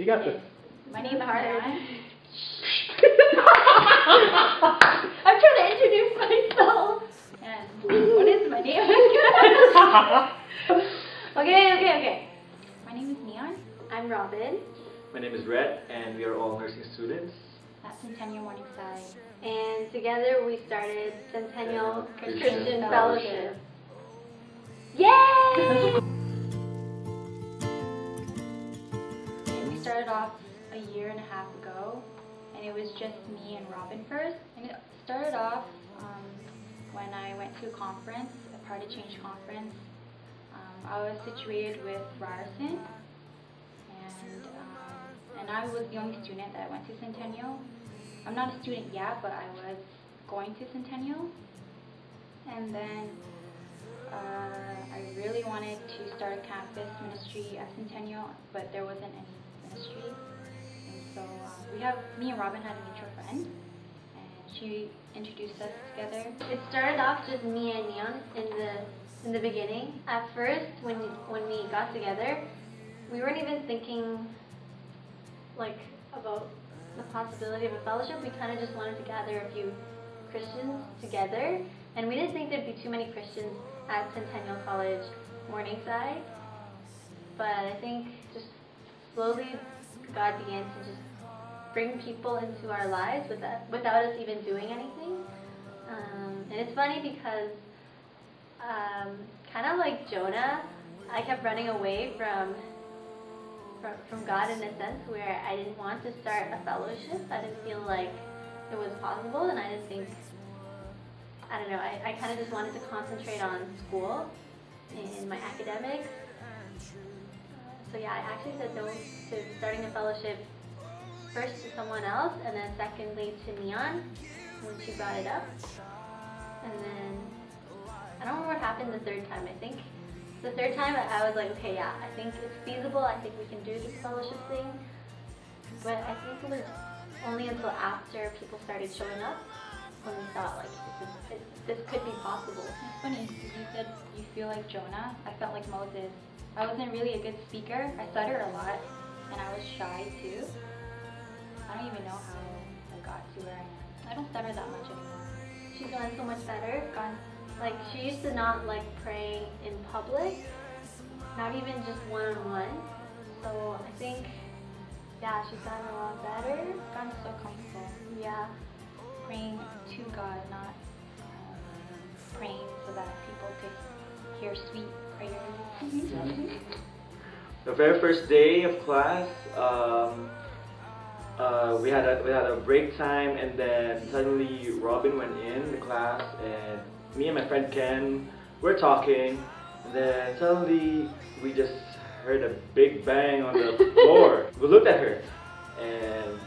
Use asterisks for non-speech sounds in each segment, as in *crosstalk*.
You got this. My name's Ariana. *laughs* I'm trying to introduce myself. And what is my name? *laughs* Okay, okay, okay. my name is Neon I'm Robin, My name is Rhett, and we are all nursing students. at Centennial Morningside. and together we started Centennial Christian Christian Fellowship. Fellowship. Yay! *laughs* started off a year and a half ago, and it was just me and Robin first. And it started off um, when I went to a conference, a Party Change conference. Um, I was situated with Ryerson, and um, and I was the only student that went to Centennial. I'm not a student yet, but I was going to Centennial. And then uh, I really wanted to start a campus ministry at Centennial, but there wasn't any And so uh, we have, me and Robin had a mutual friend, and she introduced us together. It started off just me and Neon in the in the beginning. At first, when when we got together, we weren't even thinking like about the possibility of a fellowship. We kind of just wanted to gather a few Christians together, and we didn't think there'd be too many Christians at Centennial College Morningside. But I think just slowly God began to just bring people into our lives without, without us even doing anything. Um, and it's funny because, um, kind of like Jonah, I kept running away from, from from God in a sense where I didn't want to start a fellowship. I didn't feel like it was possible, and I didn't think. I don't know. I, I kind of just wanted to concentrate on school and my academics. So yeah, I actually said no to starting a fellowship first to someone else, and then secondly to Neon when she brought it up. And then I don't remember what happened the third time. I think the third time I was like, okay, yeah, I think it's feasible. I think we can do this fellowship thing. But I think it was only until after people started showing up when we thought like this, is, this could be possible. It's funny, you said you feel like Jonah. I felt like Moses. I wasn't really a good speaker. I stuttered a lot, and I was shy too. I don't even know how I got to where I am. I don't stutter that much anymore. She's gotten so much better. Gone. Like she used to not like praying in public, not even just one on one. So I think, yeah, she's gotten a lot better. Gotten so comfortable Yeah, praying to God, not um, praying so that people could hear sweet. The very first day of class, um, uh, we had a we had a break time, and then suddenly Robin went in the class, and me and my friend Ken were talking, and then suddenly we just heard a big bang on the *laughs* floor. we looked at her, and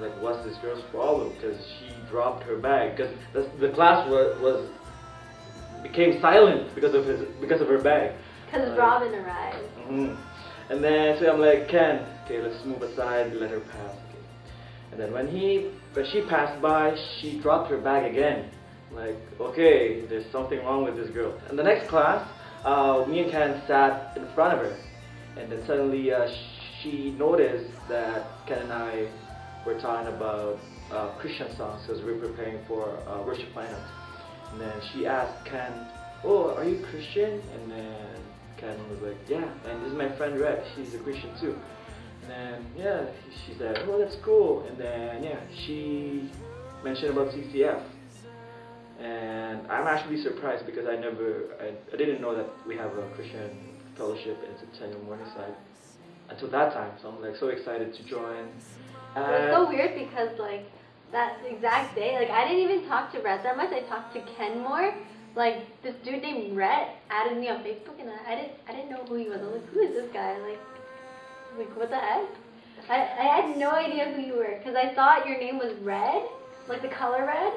like, what's this girl's problem? Because she dropped her bag. Because the, the class was, was became silent because of his because of her bag. because Uh, Robin arrived. Mhm. And then so I'm like, Ken, okay, let's move aside, let her pass. Okay. And then when he when she passed by, she dropped her bag again. Like, okay, there's something wrong with this girl. And the next class, uh, me and Ken sat in front of her, and then suddenly uh, she noticed that Ken and I were talking about uh, Christian songs because we were preparing for uh, worship lineup. And then she asked Ken, "Oh, are you Christian?" And then Ken was like, "Yeah." And this is my friend Rhett. She's a Christian too. And then yeah, she said, "Oh, that's cool." And then yeah, she mentioned about CCF. And I'm actually surprised because I never, I, I didn't know that we have a Christian fellowship in Centennial Morningside until that time. So I'm like so excited to join. It was so weird because like that exact day, like I didn't even talk to Rhett that much. I talked to Ken more. Like this dude named Rhett added me on Facebook, and I, I didn't I didn't know who he was. I like, who is this guy? Like, like what the heck? I, I had no idea who you were because I thought your name was Red, like the color red.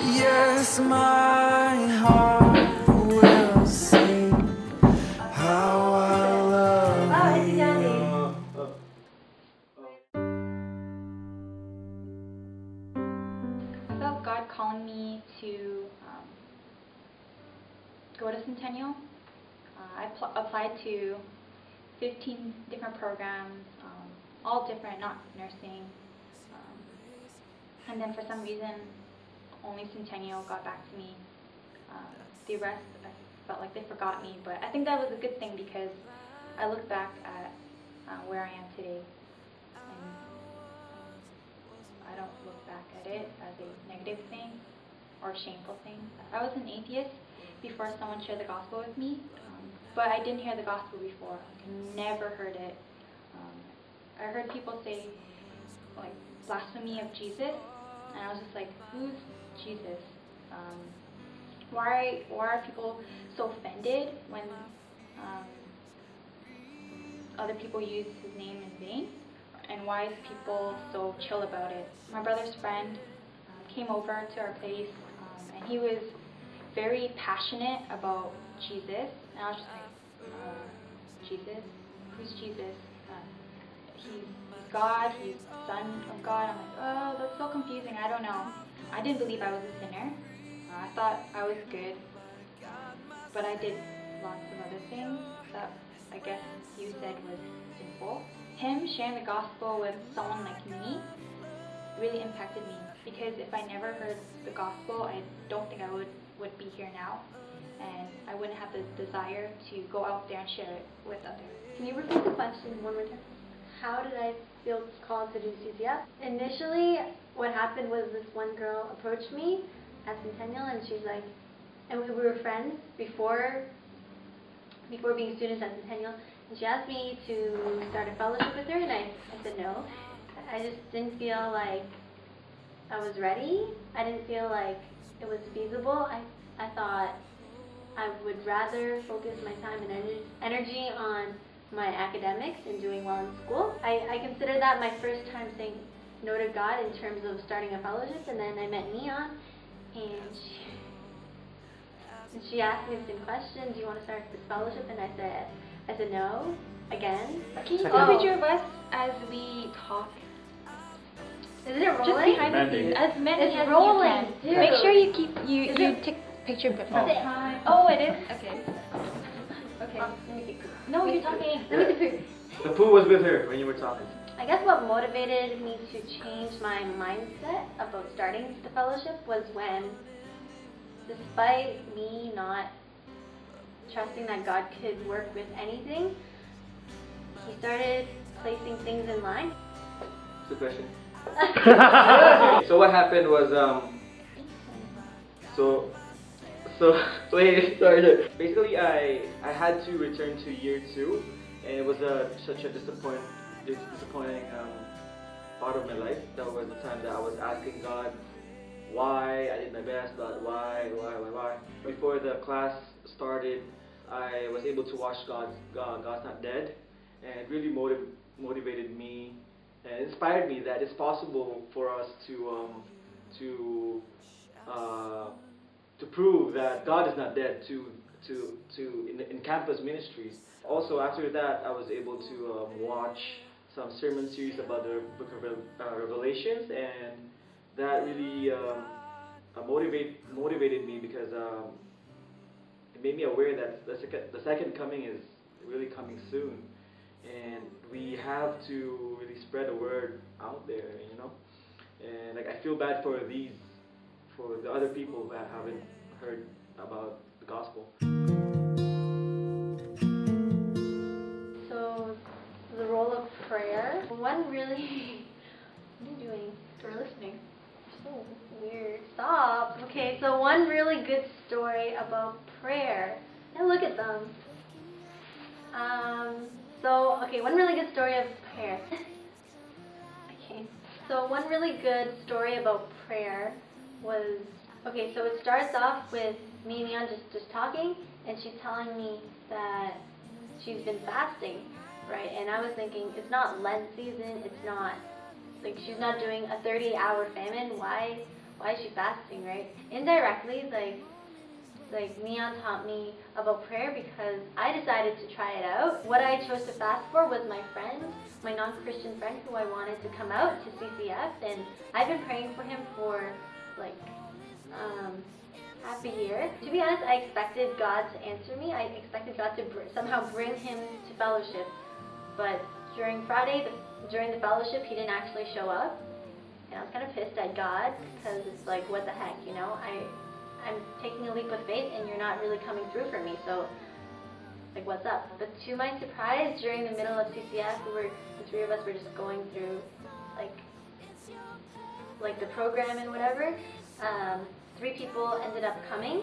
Yes, my applied to 15 different programs, um, all different, not nursing. Um, and then for some reason, only Centennial got back to me. Uh, the rest, I felt like they forgot me, but I think that was a good thing because I look back at uh, where I am today, and I don't look back at it as a negative thing or shameful thing. I was an atheist before someone shared the gospel with me, um, but I didn't hear the gospel before. I never heard it. Um, I heard people say like blasphemy of Jesus, and I was just like, who's Jesus? Um, why why are people so offended when um, other people use his name in vain? And why is people so chill about it? My brother's friend um, came over to our place, um, and he was very passionate about Jesus, and I was just like, uh, Jesus, who's Jesus? Um, he's God, he's Son of God. I'm like, oh, that's so confusing. I don't know. I didn't believe I was a sinner. Uh, I thought I was good, but I did lots of other things that I guess you said was sinful. Him sharing the gospel with someone like me really impacted me because if I never heard the gospel, I don't think I would, would be here now. And I wouldn't have the desire to go out there and share it with others. Can you repeat the question one more time? How did I feel called to do CCF? Initially, what happened was this one girl approached me at Centennial, and she's like, and we were friends before before being students at Centennial, and she asked me to start a fellowship with her, and I, I said no. I just didn't feel like I was ready. I didn't feel like it was feasible. I, I thought I would rather focus my time and energy on my academics and doing well in school. I, I consider that my first time saying no to God in terms of starting a fellowship, and then I met Neon, and she, and she asked me the same question, do you want to start this fellowship? And I said, I said no, again. Can you Second. see a picture of us as we talk? Isn't it Just rolling? behind the scenes, as many It's as rolling, you can. dude. Make sure you keep you Is you it- take picture Is before. it? Oh, it is. Okay. Okay. Oh, let me see. No, you're talking. Let me see. The poo was with her when you were talking. I guess what motivated me to change my mindset about starting the fellowship was when, despite me not trusting that God could work with anything, He started placing things in line. What's the question? *laughs* so what happened was um so so *laughs* wait sorry basically I I had to return to year two and it was a such a disappoint disappointing um, part of my life. That was the time that I was asking God why I did my best but why why why why? Before the class started I was able to watch God's God, God's not dead and it really motiv- motivated me and inspired me that it's possible for us to um, to uh, to prove that God is not dead to to to in, in campus ministries. Also, after that, I was able to um, watch some sermon series about the Book of Rev- uh, Revelations, and that really um, uh, motivate motivated me because um, it made me aware that the second the second coming is really coming soon and we have to really spread the word out there, you know. And like I feel bad for these, for the other people that haven't heard about the gospel. So, the role of prayer. One really. what are you doing? We're listening. So weird. Stop. Okay, so one really good story about prayer. And look at them. Um. So okay, one really good story of prayer. *laughs* okay. So one really good story about prayer was okay. So it starts off with me and Neon just just talking, and she's telling me that she's been fasting, right? And I was thinking it's not Lent season. It's not like she's not doing a 30 hour famine why why is she fasting right indirectly like like neon taught me about prayer because i decided to try it out what i chose to fast for was my friend my non-christian friend who i wanted to come out to ccf and i've been praying for him for like um, year. To be honest, I expected God to answer me. I expected God to br- somehow bring him to fellowship. But during Friday, the, during the fellowship, he didn't actually show up. And I was kind of pissed at God because it's like, what the heck, you know? I, I'm taking a leap of faith and you're not really coming through for me. So, like, what's up? But to my surprise, during the middle of CCF, we were, the three of us were just going through, like the program and whatever. Um, three people ended up coming.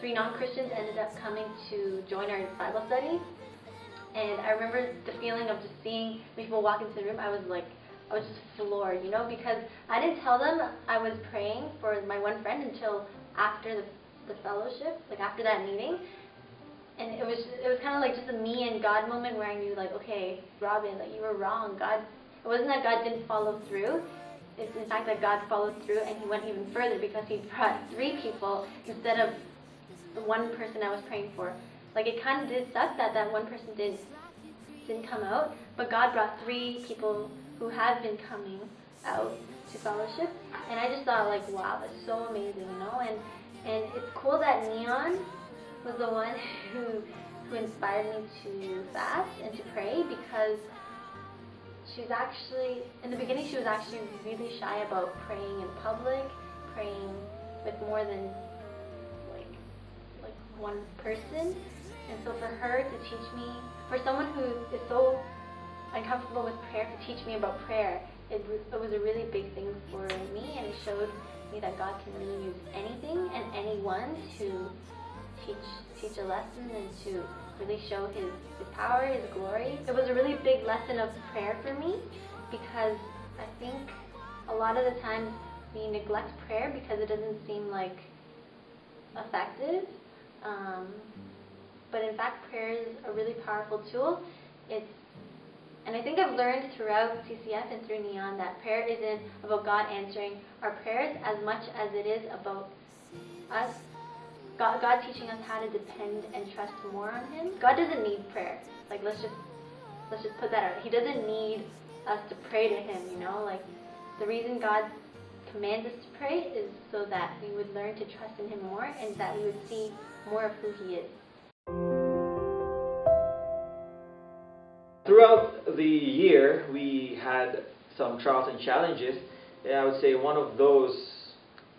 Three non-Christians ended up coming to join our Bible study. And I remember the feeling of just seeing people walk into the room. I was like, I was just floored, you know, because I didn't tell them I was praying for my one friend until after the, the fellowship, like after that meeting. And it was it was kind of like just a me and God moment where I knew like, okay, Robin, like you were wrong. God, it wasn't that God didn't follow through. It's in fact that God followed through and He went even further because He brought three people instead of the one person I was praying for. Like it kind of did suck that that one person didn't didn't come out, but God brought three people who had been coming out to fellowship, and I just thought like, wow, that's so amazing, you know. And and it's cool that Neon was the one *laughs* who who inspired me to fast and to pray because she's actually in the beginning she was actually really shy about praying in public, praying with more than like like one person. And so for her to teach me, for someone who is so uncomfortable with prayer, to teach me about prayer, it, was- it was a really big thing for me, and it showed me that God can really use anything and anyone to teach teach a lesson and to really show His His power, His glory. It was a really big lesson of prayer for me because I think a lot of the times we neglect prayer because it doesn't seem like effective. Um, but in fact, prayer is a really powerful tool. It's and I think I've learned throughout CCF and through Neon that prayer isn't about God answering our prayers as much as it is about us, God, God teaching us how to depend and trust more on Him. God doesn't need prayer. Like let's just let's just put that out. He doesn't need us to pray to Him. You know, like the reason God commands us to pray is so that we would learn to trust in Him more and that we would see more of who He is. Throughout the year, we had some trials and challenges. And I would say one of those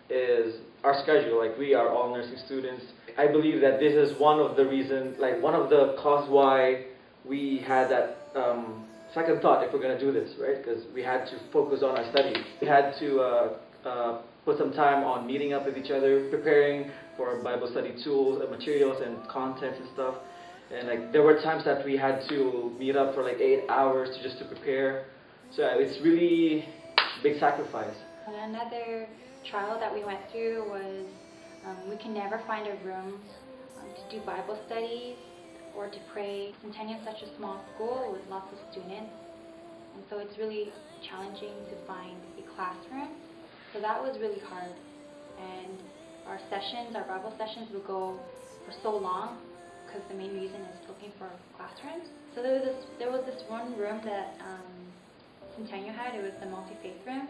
is our schedule. Like we are all nursing students. I believe that this is one of the reasons, like one of the cause why we had that um, second thought if we're going to do this, right? Because we had to focus on our studies. We had to uh, uh, put some time on meeting up with each other, preparing for Bible study tools and materials and content and stuff. And like there were times that we had to meet up for like eight hours to just to prepare. So it's really big sacrifice. Another trial that we went through was um, we can never find a room um, to do Bible studies or to pray. Centennial is such a small school with lots of students, and so it's really challenging to find a classroom. So that was really hard. And our sessions, our Bible sessions, would go for so long because the main reason is looking for classrooms. So there was this, there was this one room that um, Centennial had. It was the multi-faith room,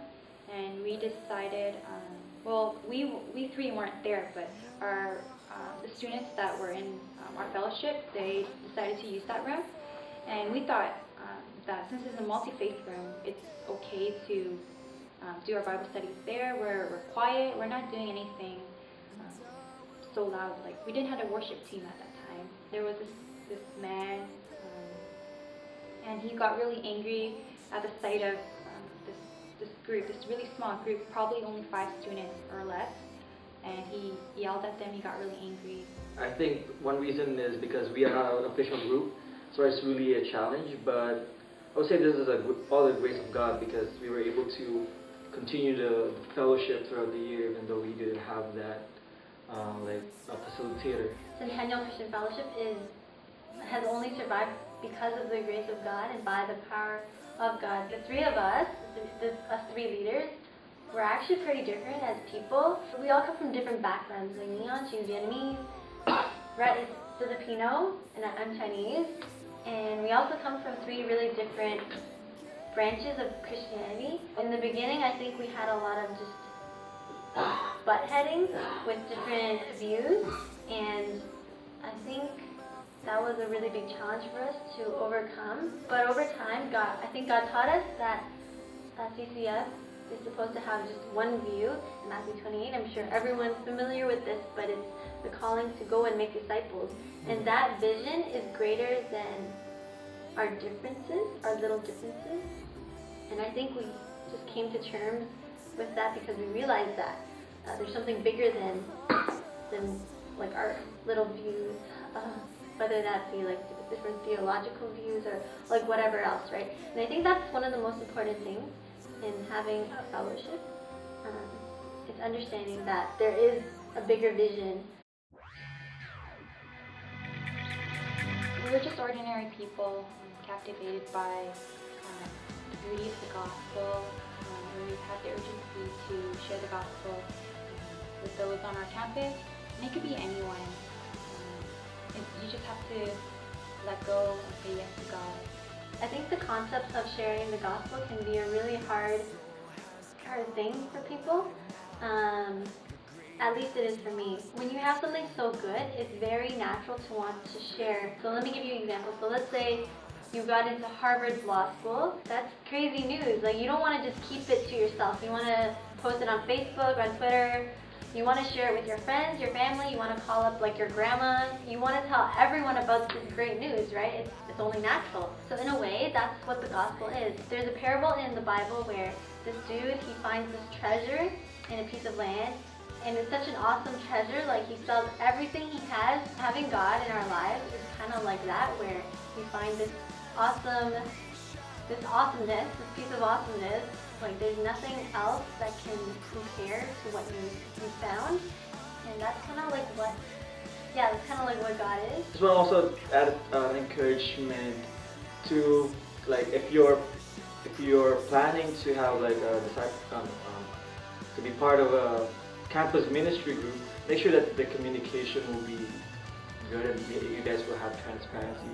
and we decided. Um, well, we we three weren't there, but our uh, the students that were in um, our fellowship they decided to use that room, and we thought um, that since it's a multi-faith room, it's okay to um, do our Bible studies there. We're we're quiet. We're not doing anything um, so loud. Like we didn't have a worship team at that time. There was this this man, um, and he got really angry at the sight of this group, this really small group, probably only five students or less, and he yelled at them. He got really angry. I think one reason is because we are not an official group, so it's really a challenge. But I would say this is a, all the grace of God because we were able to continue the fellowship throughout the year, even though we didn't have that uh, like a facilitator. Centennial Christian Fellowship is has only survived because of the grace of God and by the power of God. The three of us, the, the, us three leaders, we're actually pretty different as people. We all come from different backgrounds. Like Neon, she's Vietnamese. *coughs* Rhett is Filipino, and I'm Chinese. And we also come from three really different branches of Christianity. In the beginning, I think we had a lot of just *coughs* butt heading with different views, and I think that was a really big challenge for us to overcome. But over time, God, I think God taught us that uh, CCF is supposed to have just one view, in Matthew 28. I'm sure everyone's familiar with this, but it's the calling to go and make disciples. And that vision is greater than our differences, our little differences. And I think we just came to terms with that because we realized that uh, there's something bigger than than like our little views, uh, whether that be like different theological views or like whatever else, right? And I think that's one of the most important things in having a fellowship. Um, it's understanding that there is a bigger vision. We were just ordinary people captivated by um, the beauty of the gospel, um, and we've had the urgency to share the gospel with those on our campus. And it could be anyone. You just have to let go and say yes to God. I think the concept of sharing the gospel can be a really hard, hard thing for people. Um, at least it is for me. When you have something so good, it's very natural to want to share. So let me give you an example. So let's say you got into Harvard Law School. That's crazy news. Like you don't want to just keep it to yourself. You want to post it on Facebook, on Twitter. You want to share it with your friends, your family. You want to call up like your grandma. You want to tell everyone about this great news, right? It's, it's only natural. So in a way, that's what the gospel is. There's a parable in the Bible where this dude, he finds this treasure in a piece of land and it's such an awesome treasure. Like he sells everything he has. Having God in our lives is kind of like that, where we find this awesome, this awesomeness, this piece of awesomeness. Like there's nothing else that can compare to what you you found, and that's kind of like what, yeah, that's kind of like what God is. This one also add uh, encouragement to like if you're if you're planning to have like a um, um, to be part of a campus ministry group, make sure that the communication will be good and you guys will have transparency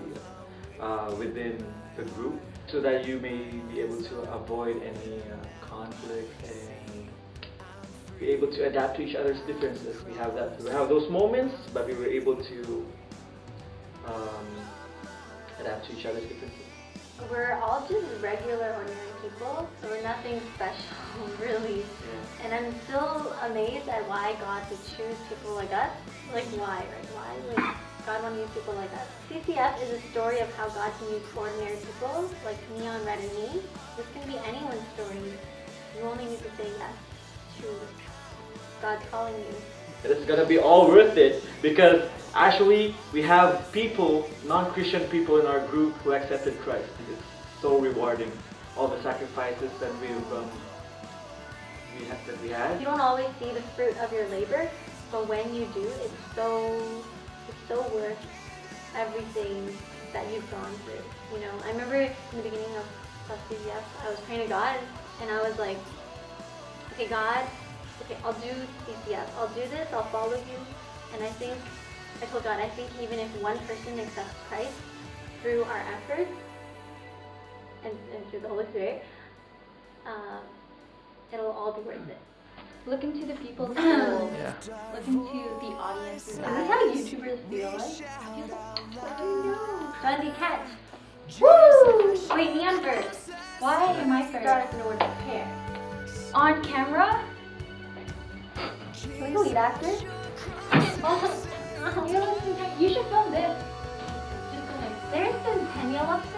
uh, within the group so that you may be able to avoid any uh, conflict and be able to adapt to each other's differences. We have that. We have those moments, but we were able to um, adapt to each other's differences. We're all just regular, ordinary people, so we're nothing special, *laughs* really. Yeah. And I'm still amazed at why God would choose people like us. Like why, right? Why would God want to use people like us? CCF is a story of how God can use ordinary people like Neon, Rhett, and me. This can be anyone's story. You only need to say yes to God calling you. It's gonna be all worth it because actually we have people, non-Christian people in our group who accepted Christ. It's so rewarding. All the sacrifices that we've um, we have that we had. You don't always see the fruit of your labor, but when you do, it's so so worth everything that you've gone through. You know, I remember in the beginning of, of CCF, I was praying to God, and I was like, okay, God, okay, I'll do CCF, I'll do this, I'll follow you, and I think I told God, I think even if one person accepts Christ through our efforts and, and through the Holy Spirit, um, it'll all be worth it. Look into the people's *clears throat* souls. Yeah. Look into the audience's Is this eyes. how YouTubers feel like? I don't know. Dundee Catch. Woo! Wait, Neon first. Why am I Start first? us in order. Here. On camera? Can we go eat after? *laughs* Oh, *laughs* you, you should film this. Just go like, There's Centennial upstairs?